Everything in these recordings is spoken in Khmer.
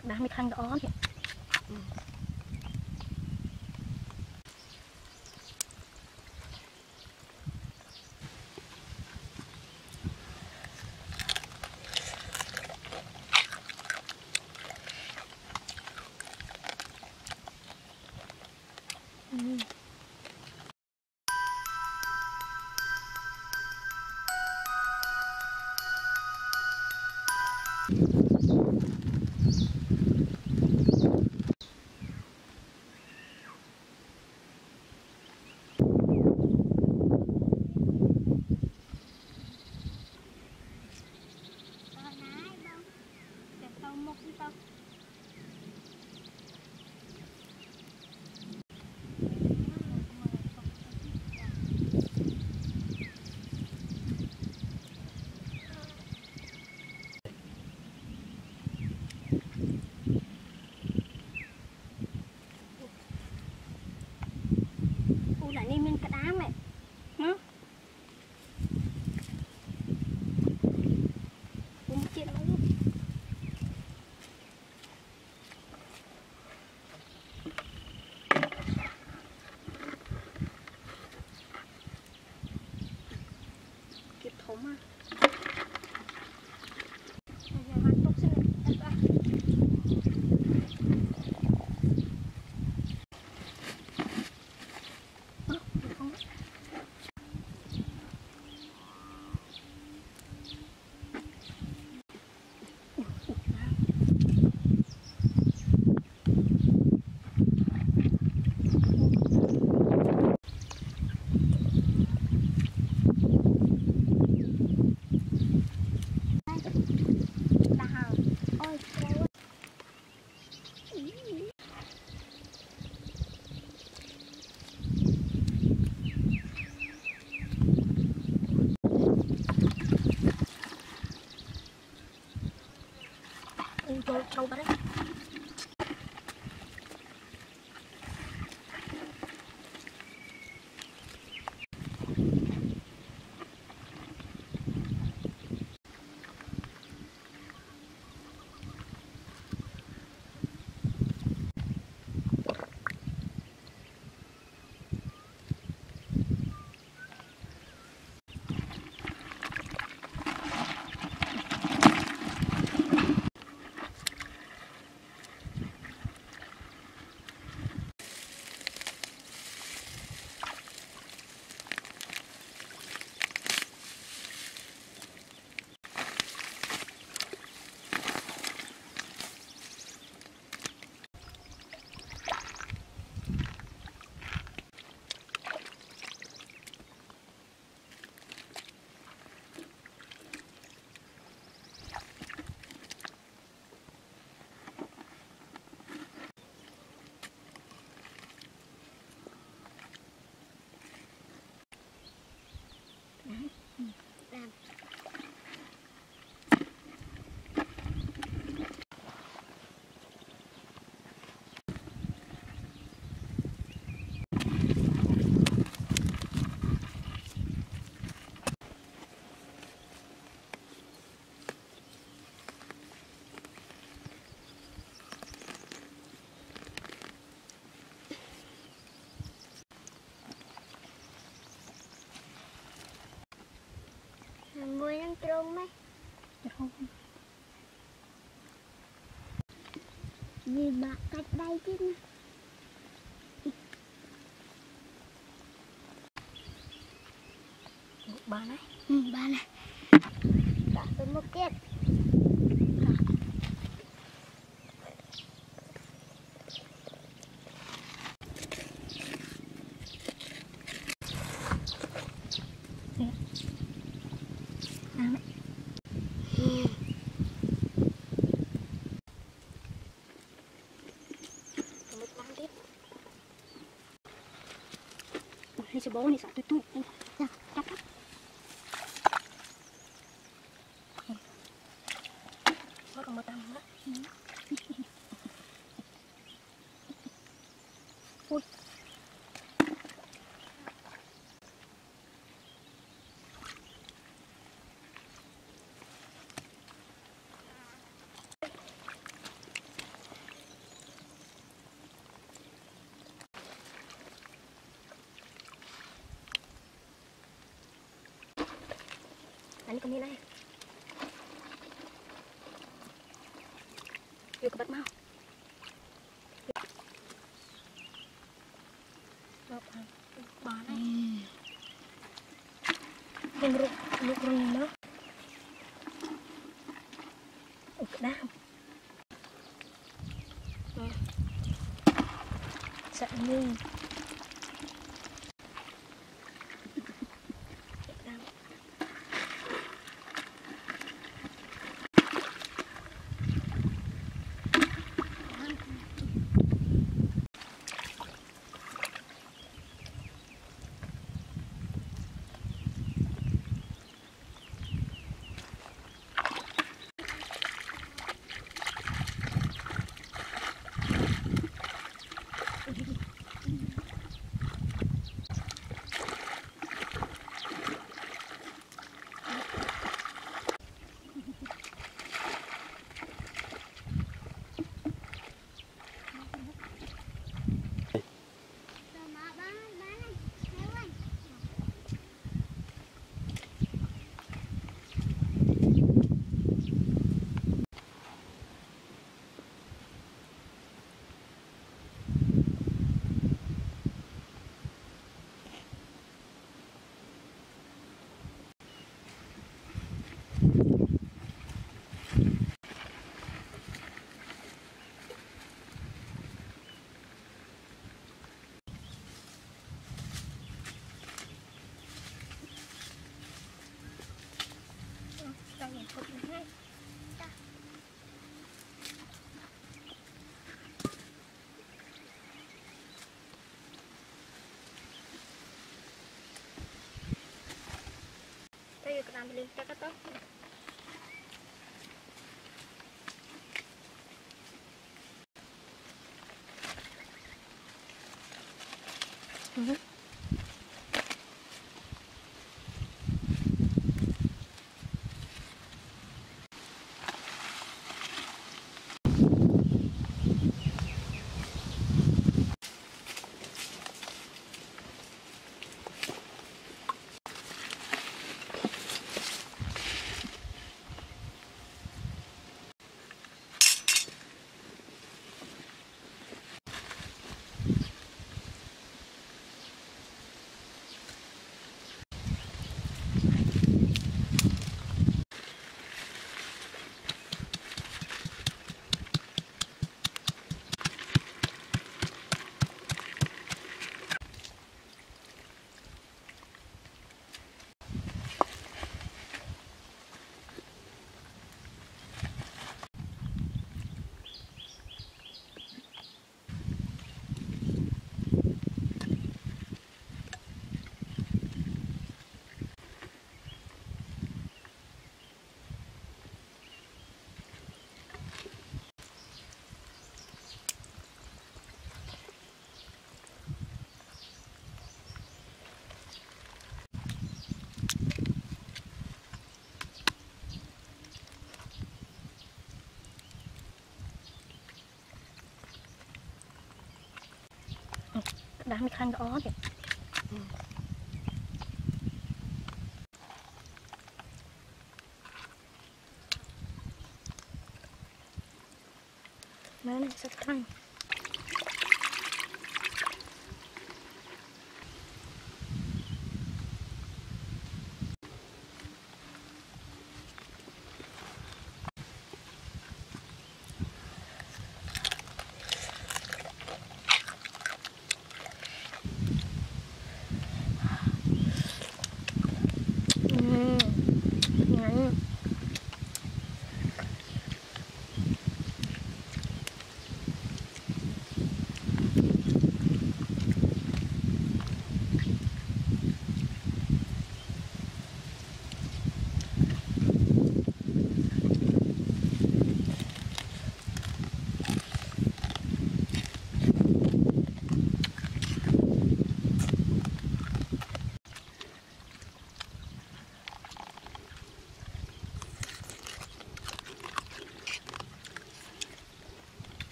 ក្តាស់មិនខាងល្អនេះតើ 我不知道 terlalu banyak ត់ហើយមួយនឹងត្រង់ម៉េះចូលយីបាក់កាច់ដៃទៀតណាបានហើយហឹមបានហើយដាក់ទៅមុខទៀត si nih satu tuh. Nah, dapat. នេះក៏មានដែរយកក្បិតមកមកបានហើយមានរូបរូបរុនមកអូក្តាមសាក់ញី Tayo kenapa lagi kita tahu? Mm-hmm. น้ำอีกคันก็อ้อแบบมาหนึ่งสักครั้ง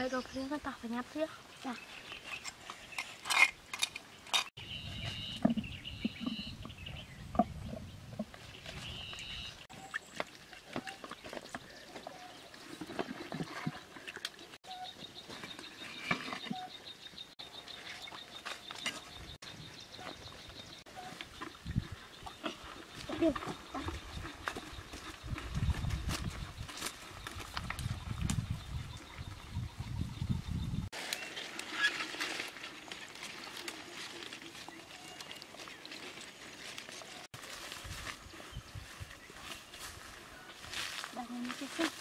mấy đồ phía con tỏ phải nháp trước Dạ Thank you. Okay.